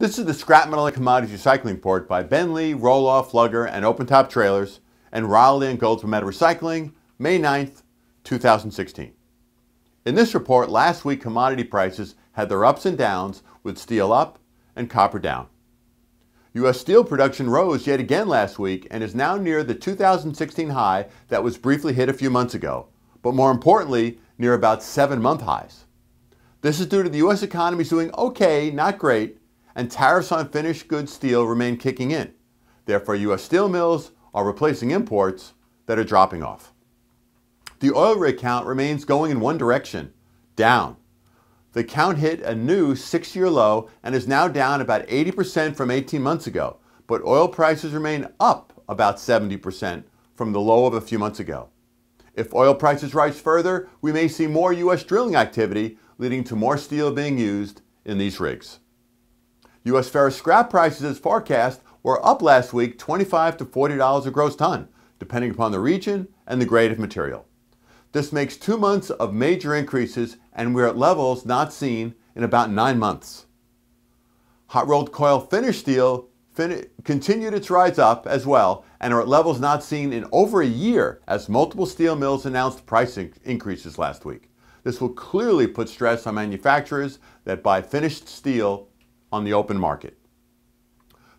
This is the Scrap Metal and Commodities Recycling Report by BENLEE, Rohloff, Lugger, and Open Top Trailers, and Raleigh and Goldsboro Metal Recycling, May 9th, 2016. In this report, last week commodity prices had their ups and downs, with steel up and copper down. U.S. steel production rose yet again last week and is now near the 2016 high that was briefly hit a few months ago, but more importantly, near about seven month highs. This is due to the U.S. economy doing okay, not great, and tariffs on finished goods steel remain kicking in. Therefore, U.S. steel mills are replacing imports that are dropping off. The oil rig count remains going in one direction, down. The count hit a new six year low and is now down about 80% from 18 months ago, but oil prices remain up about 70% from the low of a few months ago. If oil prices rise further, we may see more U.S. drilling activity, leading to more steel being used in these rigs. U.S. ferrous scrap prices, as forecast, were up last week 25 to $40 a gross ton, depending upon the region and the grade of material. This makes two months of major increases, and we're at levels not seen in about nine months. Hot rolled coil finished steel fin continued its rise up as well and are at levels not seen in over a year as multiple steel mills announced price increases last week. This will clearly put stress on manufacturers that buy finished steel on the open market.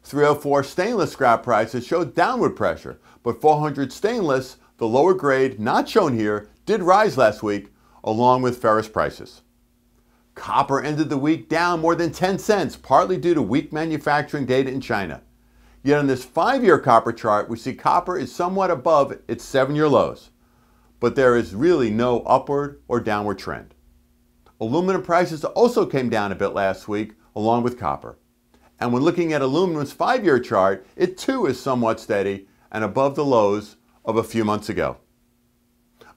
304 stainless scrap prices showed downward pressure, but 400 stainless, the lower grade not shown here, did rise last week, along with ferrous prices. Copper ended the week down more than 10 cents, partly due to weak manufacturing data in China. Yet on this five year copper chart, we see copper is somewhat above its seven year lows, but there is really no upward or downward trend. Aluminum prices also came down a bit last week, along with copper. And when looking at aluminum's five year chart, it too is somewhat steady and above the lows of a few months ago.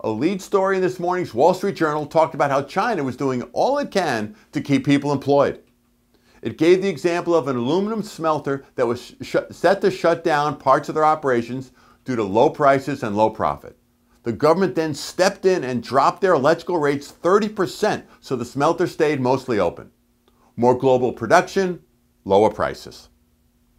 A lead story in this morning's Wall Street Journal talked about how China was doing all it can to keep people employed. It gave the example of an aluminum smelter that was set to shut down parts of their operations due to low prices and low profit. The government then stepped in and dropped their electrical rates 30%, so the smelter stayed mostly open. More global production, lower prices.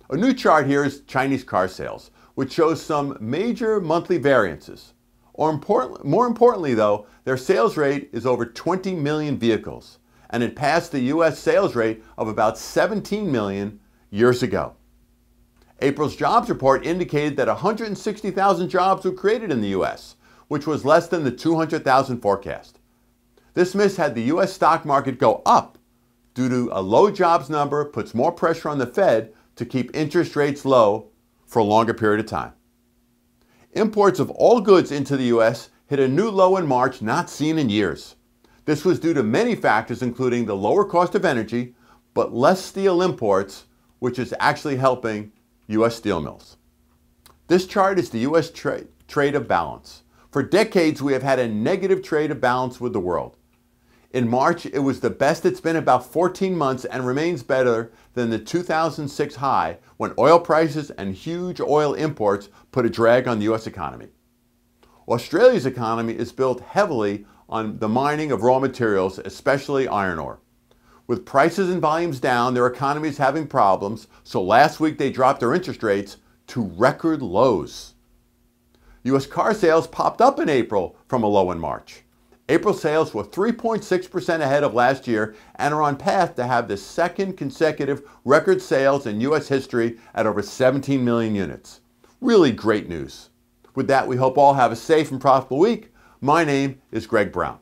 A new chart here is Chinese car sales, which shows some major monthly variances. Or important, more importantly, though, their sales rate is over 20 million vehicles, and it passed the U.S. sales rate of about 17 million years ago. April's jobs report indicated that 160,000 jobs were created in the U.S., which was less than the 200,000 forecast. This miss had the U.S. stock market go up due to a low jobs number puts more pressure on the Fed to keep interest rates low for a longer period of time. Imports of all goods into the U.S. hit a new low in March not seen in years. This was due to many factors, including the lower cost of energy, but less steel imports, which is actually helping U.S. steel mills. This chart is the U.S. Tra trade of balance. For decades, we have had a negative trade of balance with the world. In March, it was the best it's been about 14 months and remains better than the 2006 high when oil prices and huge oil imports put a drag on the U.S. economy. Australia's economy is built heavily on the mining of raw materials, especially iron ore. With prices and volumes down, their economy is having problems, so last week they dropped their interest rates to record lows. U.S. car sales popped up in April from a low in March. April sales were 3.6% ahead of last year and are on path to have the second consecutive record sales in U.S. history at over 17 million units. Really great news. With that, we hope all have a safe and profitable week. My name is Greg Brown.